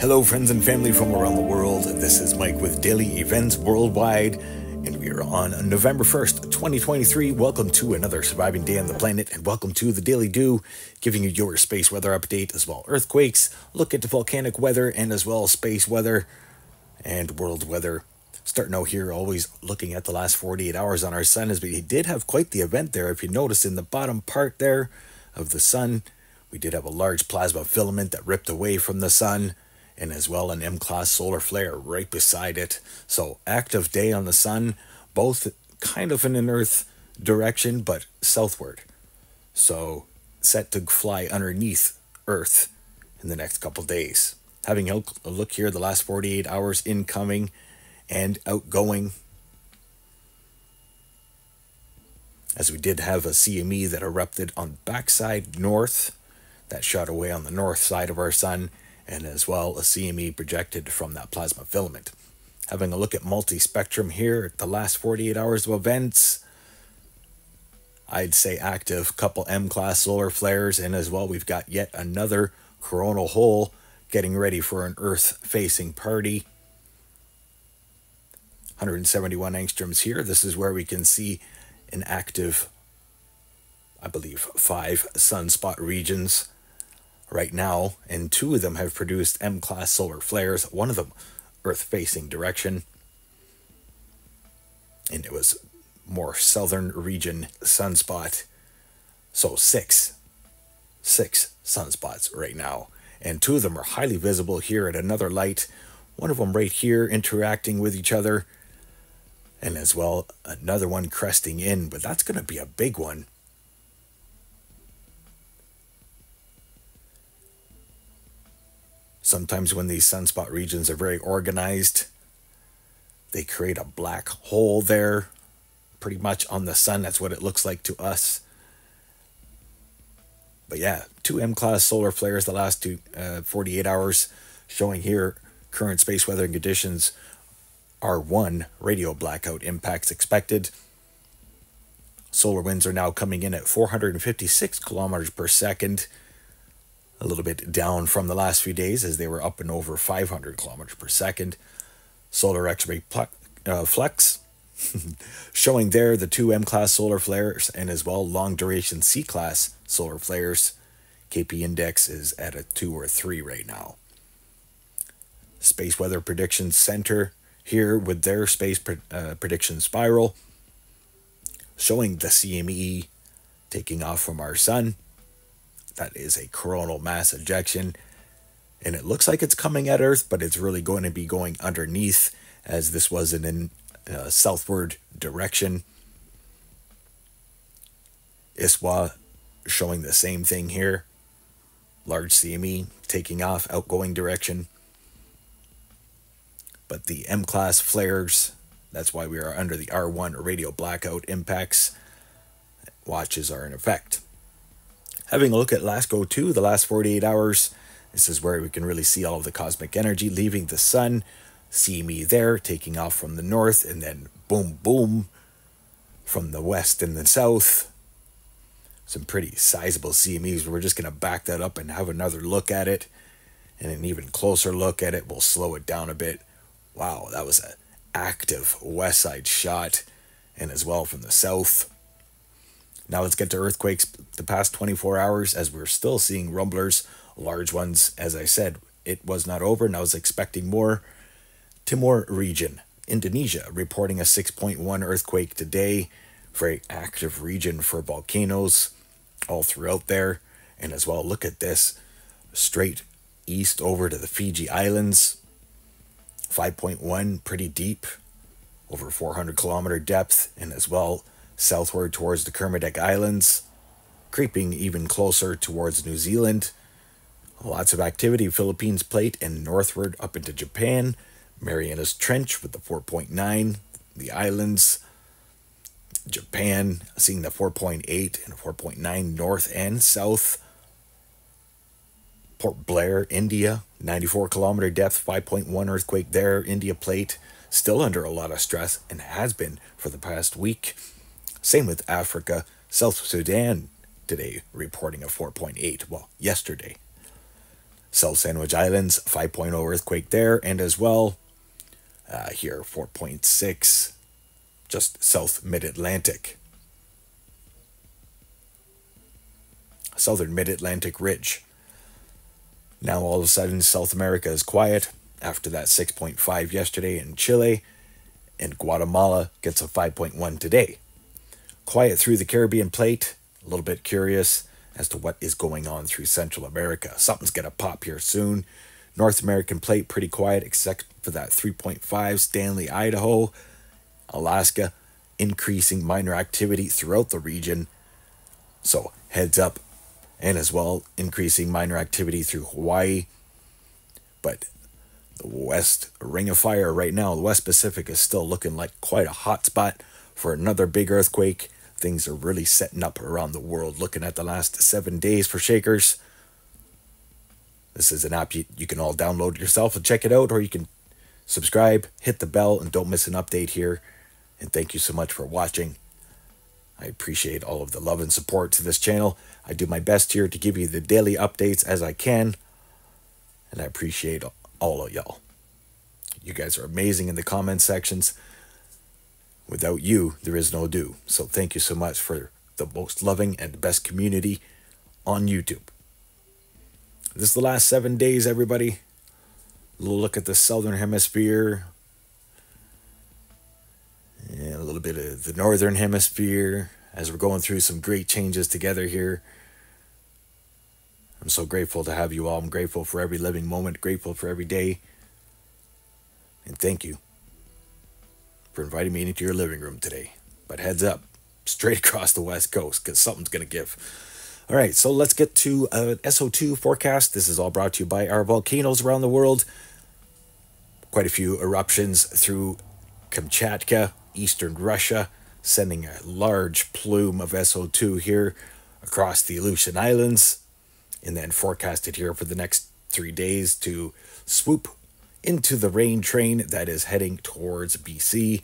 Hello, friends and family from around the world. This is Mike with Daily Events Worldwide, and we are on November 1st, 2023. Welcome to another surviving day on the planet, and welcome to the Daily DEW, giving you your space weather update as well earthquakes, look at the volcanic weather, and as well space weather and world weather. Starting out here, always looking at the last 48 hours on our sun, as we did have quite the event there. If you notice in the bottom part there of the sun, we did have a large plasma filament that ripped away from the sun and as well an M-class solar flare right beside it. So active day on the sun, both kind of in an Earth direction, but southward. So set to fly underneath Earth in the next couple days. Having a look here, the last 48 hours incoming and outgoing. As we did have a CME that erupted on backside north, that shot away on the north side of our sun, and as well a CME projected from that plasma filament. Having a look at multi-spectrum here at the last 48 hours of events, I'd say active couple M-class solar flares, and as well we've got yet another coronal hole getting ready for an Earth-facing party. 171 angstroms here. This is where we can see an active, I believe, five sunspot regions right now, and two of them have produced M class solar flares, one of them Earth facing direction. And it was more southern region sunspot. So six, six sunspots right now. And two of them are highly visible here at another light. One of them right here interacting with each other. And as well, another one cresting in, but that's going to be a big one. Sometimes when these sunspot regions are very organized, they create a black hole there, pretty much on the sun. That's what it looks like to us. But yeah, two M-class solar flares the last two, uh, 48 hours, showing here current space weather conditions R1 radio blackout impacts expected. Solar winds are now coming in at 456 kilometers per second a little bit down from the last few days as they were up and over 500 kilometers per second. Solar X-ray uh, flux showing there the two M-class solar flares and as well long duration C-class solar flares. KP index is at a 2 or 3 right now. Space Weather Prediction Center here with their space pre uh, prediction spiral showing the CME taking off from our sun that is a coronal mass ejection. And it looks like it's coming at Earth, but it's really going to be going underneath as this was in a uh, southward direction. ISWA showing the same thing here. Large CME taking off, outgoing direction. But the M-class flares, that's why we are under the R1 radio blackout impacts. Watches are in effect having a look at LASCO 2, the last 48 hours. This is where we can really see all of the cosmic energy leaving the sun. CME there, taking off from the north, and then boom, boom, from the west and the south. Some pretty sizable CMEs. We're just going to back that up and have another look at it. And an even closer look at it. We'll slow it down a bit. Wow, that was an active west side shot. And as well from the south. Now let's get to earthquakes the past 24 hours as we're still seeing rumblers, large ones. As I said, it was not over and I was expecting more. Timor region, Indonesia, reporting a 6.1 earthquake today. Very active region for volcanoes all throughout there. And as well, look at this straight east over to the Fiji Islands. 5.1, pretty deep, over 400 kilometer depth, and as well southward towards the Kermadec Islands, creeping even closer towards New Zealand. Lots of activity, Philippines Plate, and northward up into Japan. Marianas Trench with the 4.9, the islands. Japan seeing the 4.8 and 4.9 north and south. Port Blair, India, 94 kilometer depth, 5.1 earthquake there. India Plate still under a lot of stress and has been for the past week. Same with Africa. South Sudan today reporting a 4.8. Well, yesterday. South Sandwich Islands, 5.0 earthquake there, and as well uh, here, 4.6, just south mid Atlantic. Southern mid Atlantic ridge. Now all of a sudden, South America is quiet after that 6.5 yesterday in Chile, and Guatemala gets a 5.1 today. Quiet through the Caribbean plate, a little bit curious as to what is going on through Central America. Something's going to pop here soon. North American plate pretty quiet except for that 3.5 Stanley, Idaho, Alaska, increasing minor activity throughout the region. So heads up, and as well increasing minor activity through Hawaii. But the West Ring of Fire right now, the West Pacific is still looking like quite a hot spot for another big earthquake. Things are really setting up around the world. Looking at the last seven days for shakers. This is an app you, you can all download yourself and check it out, or you can subscribe, hit the bell, and don't miss an update here. And thank you so much for watching. I appreciate all of the love and support to this channel. I do my best here to give you the daily updates as I can. And I appreciate all of y'all. You guys are amazing in the comment sections. Without you, there is no do. So thank you so much for the most loving and best community on YouTube. This is the last seven days, everybody. A little look at the southern hemisphere. And a little bit of the northern hemisphere as we're going through some great changes together here. I'm so grateful to have you all. I'm grateful for every living moment, grateful for every day. And thank you for inviting me into your living room today. But heads up, straight across the West Coast, because something's going to give. All right, so let's get to uh, an SO2 forecast. This is all brought to you by our volcanoes around the world. Quite a few eruptions through Kamchatka, eastern Russia, sending a large plume of SO2 here across the Aleutian Islands, and then forecasted here for the next three days to swoop into the rain train that is heading towards BC.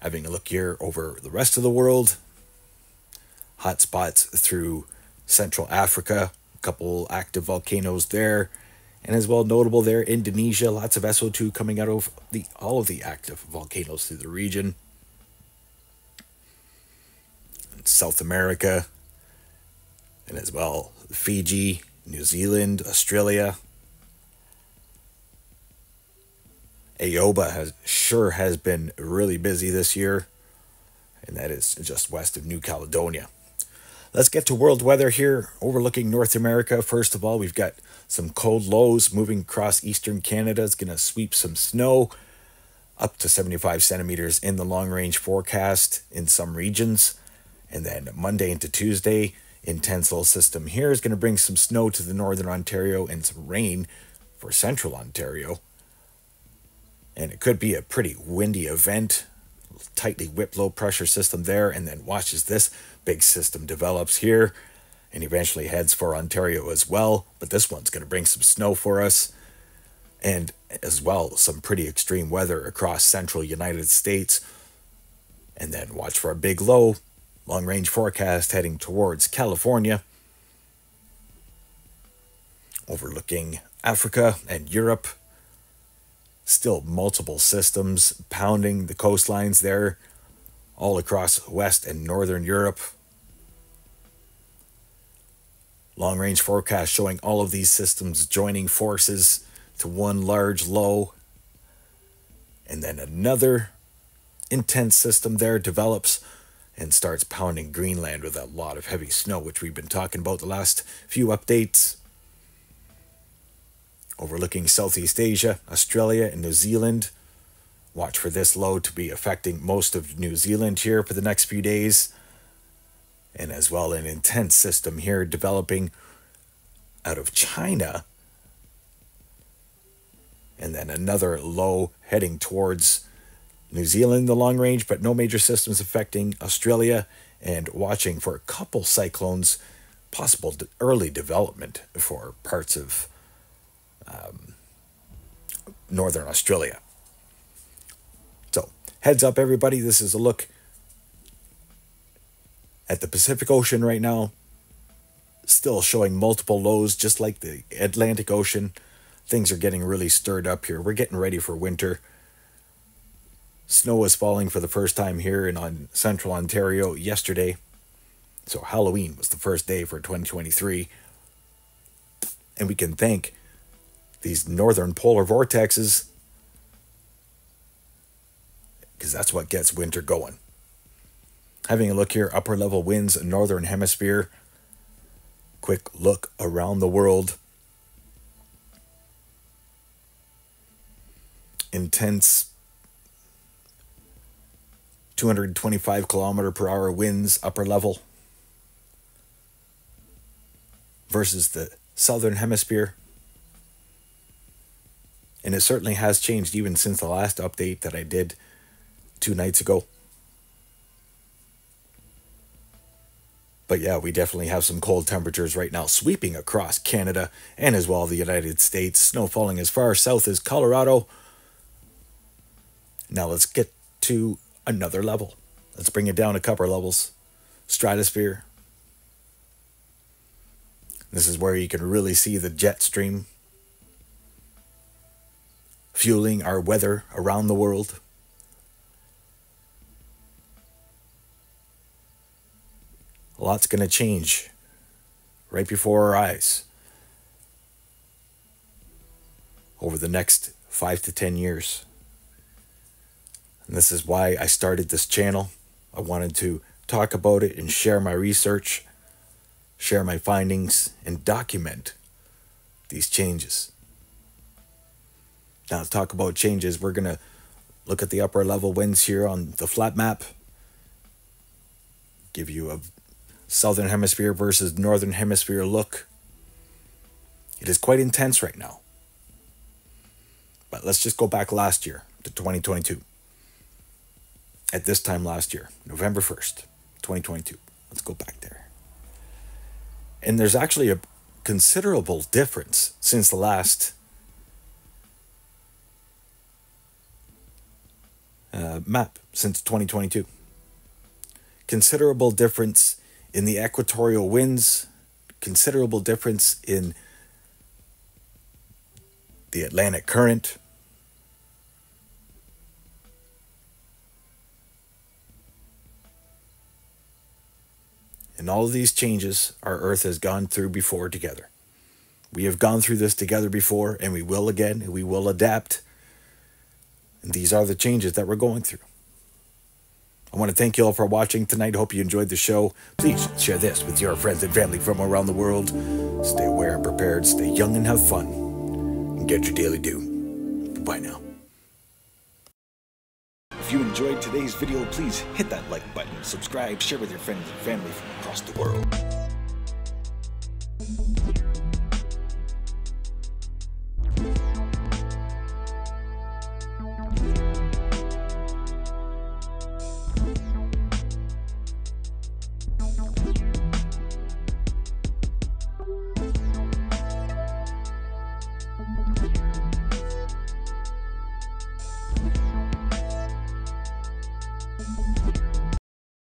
Having a look here over the rest of the world, hotspots through Central Africa, a couple active volcanoes there, and as well notable there Indonesia, lots of SO2 coming out of the all of the active volcanoes through the region. South America, and as well Fiji, New Zealand, Australia. Aoba has sure has been really busy this year, and that is just west of New Caledonia. Let's get to world weather here, overlooking North America. First of all, we've got some cold lows moving across eastern Canada. It's going to sweep some snow up to 75 centimeters in the long range forecast in some regions. And then Monday into Tuesday, intense low system here is going to bring some snow to the northern Ontario and some rain for central Ontario. And it could be a pretty windy event. Tightly whipped low pressure system there, and then watches this big system develops here and eventually heads for Ontario as well. But this one's going to bring some snow for us and as well some pretty extreme weather across central United States. And then watch for a big low, long range forecast heading towards California, overlooking Africa and Europe. Still multiple systems pounding the coastlines there all across West and Northern Europe. Long range forecast showing all of these systems joining forces to one large low. And then another intense system there develops and starts pounding Greenland with a lot of heavy snow, which we've been talking about the last few updates. Overlooking Southeast Asia, Australia, and New Zealand. Watch for this low to be affecting most of New Zealand here for the next few days. And as well, an intense system here developing out of China. And then another low heading towards New Zealand, the long range, but no major systems affecting Australia. And watching for a couple cyclones, possible early development for parts of um, northern Australia. So, heads up, everybody, this is a look at the Pacific Ocean right now. still showing multiple lows, just like the Atlantic Ocean. Things are getting really stirred up here. We're getting ready for winter. Snow was falling for the first time here in on central Ontario yesterday. So Halloween was the first day for 2023. And we can thank these northern polar vortexes because that's what gets winter going. Having a look here, upper level winds, northern hemisphere. Quick look around the world. Intense 225 kilometer per hour winds, upper level, versus the southern hemisphere. And it certainly has changed even since the last update that I did two nights ago. But yeah, we definitely have some cold temperatures right now sweeping across Canada and as well the United States. Snow falling as far south as Colorado. Now let's get to another level. Let's bring it down a couple levels. Stratosphere. This is where you can really see the jet stream fueling our weather around the world. A lot's going to change right before our eyes over the next five to ten years. And this is why I started this channel. I wanted to talk about it and share my research, share my findings, and document these changes. Now, to talk about changes, we're going to look at the upper level winds here on the flat map, give you a southern hemisphere versus northern hemisphere look. It is quite intense right now. But let's just go back last year to 2022 at this time last year, November 1st, 2022. Let's go back there. And there's actually a considerable difference since the last uh, map, since 2022. Considerable difference in the equatorial winds, considerable difference in the Atlantic current, And all of these changes our Earth has gone through before together. We have gone through this together before, and we will again, and we will adapt. And these are the changes that we're going through. I want to thank you all for watching tonight. Hope you enjoyed the show. Please share this with your friends and family from around the world. Stay aware and prepared. Stay young and have fun. And get your daily DEW. Bye now. If you enjoyed today's video, please hit that like button, subscribe, share with your friends and family across the world.